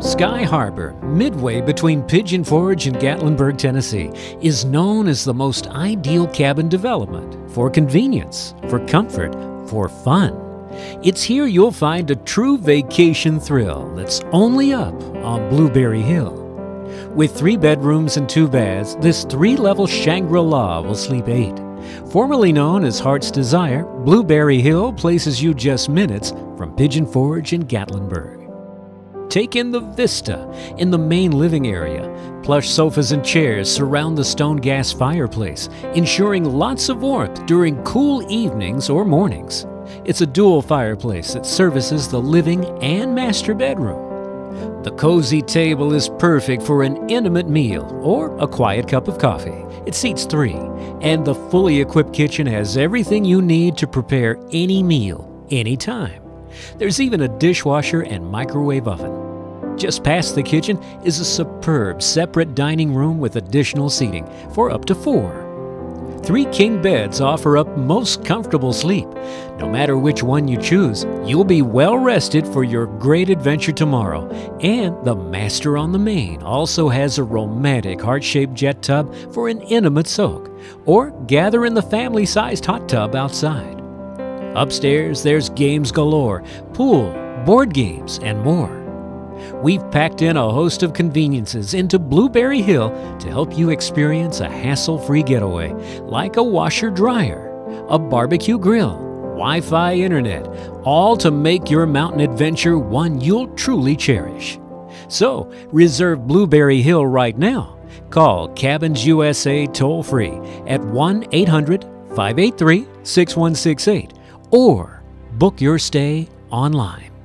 Sky Harbor, midway between Pigeon Forge and Gatlinburg, Tennessee, is known as the most ideal cabin development for convenience, for comfort, for fun. It's here you'll find a true vacation thrill that's only up on BlueBaery Hill. With three bedrooms and two baths, this three level Shangri La will sleep eight. Formerly known as Heart's Desire, BlueBaery Hill places you just minutes from Pigeon Forge and Gatlinburg. Take in the vista in the main living area. Plush sofas and chairs surround the stone gas fireplace, ensuring lots of warmth during cool evenings or mornings. It's a dual fireplace that services the living and master bedroom. The cozy table is perfect for an intimate meal or a quiet cup of coffee. It seats three, and the fully equipped kitchen has everything you need to prepare any meal, anytime. There's even a dishwasher and microwave oven. Just past the kitchen is a superb separate dining room with additional seating for up to four. Three king beds offer up most comfortable sleep. No matter which one you choose, you'll be well rested for your great adventure tomorrow. And the Master on the Main also has a romantic heart shaped jet tub for an intimate soak, or gather in the family sized hot tub outside. Upstairs, there's games galore, pool, board games, and more. We've packed in a host of conveniences into BlueBaery Hill to help you experience a hassle free getaway, like a washer dryer, a barbecue grill, Wi Fi internet, all to make your mountain adventure one you'll truly cherish. So, reserve BlueBaery Hill right now. Call Cabins USA toll free at 1 800 583 6168 or book your stay online.